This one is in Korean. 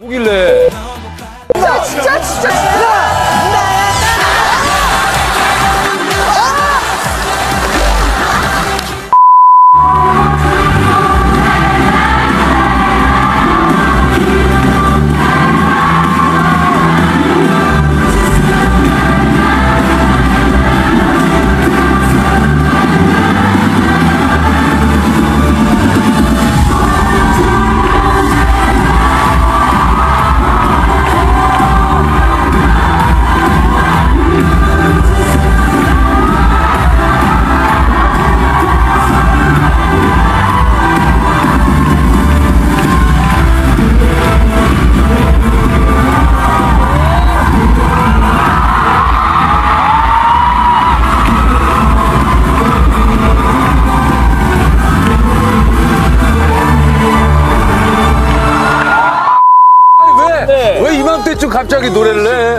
뭐길래? 진짜 진짜 진짜 왜? 왜 이맘때쯤 갑자기 노래를 해?